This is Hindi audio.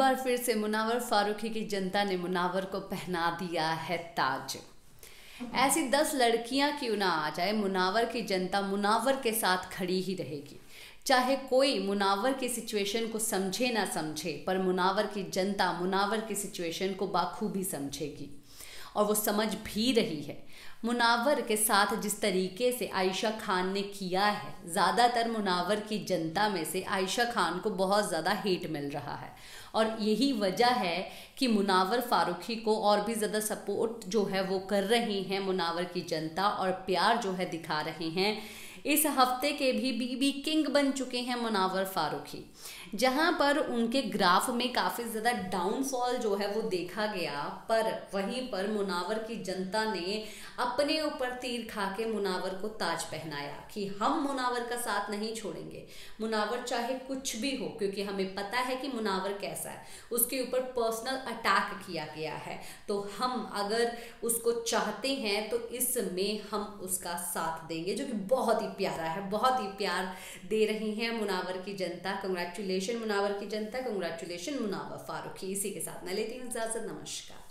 बार फिर से मुनावर फारूकी की जनता ने मुनावर को पहना दिया है ताज। ऐसी दस लड़कियाँ क्यों ना आ जाए? मुनावर की जनता मुनावर के साथ खड़ी ही रहेगी। चाहे कोई मुनावर की सिचुएशन को समझे ना समझे, पर मुनावर की जनता मुनावर की सिचुएशन को बाखूबी समझेगी। और वो समझ भी रही है। मुनावर के साथ जिस तरीके से आयशा खान ने किया है, ज़्यादातर मुनावर की जनता में से आयशा खान को बहुत ज़्यादा हेट मिल रहा है। और यही वजह है कि मुनावर फारूख़ी को और भी ज़्यादा सपोर्ट जो है वो कर रही हैं मुनावर की जनता और प्यार जो है दिखा रहे हैं। इस हफ़्ते के भी बीबी किंग बन चुके हैं मुनावर फारूकी। जहाँ पर उनके ग्राफ में काफ़ी ज़्यादा डाउनफॉल जो है वो देखा गया, पर वहीं पर मुनावर की जनता ने अपने ऊपर तीर खा के मुनावर को ताज पहनाया कि हम मुनावर का साथ नहीं छोड़ेंगे। मुनावर चाहे कुछ भी हो, क्योंकि हमें पता है कि मुनावर कैसा है। उसके ऊपर पर्सनल अटैक किया गया है। तो हम अगर उसको चाहते हैं तो इसमें हम उसका साथ देंगे, जो कि बहुत ही प्यारा है, बहुत ही प्यार दे रही हैं मुनावर की जनता। कंग्रेचुलेशन मुनावर की जनता कंग्रेचुलेशन मुनावर फारूकी। इसी के साथ मैं लेती हूँ इजाज़त, नमस्कार।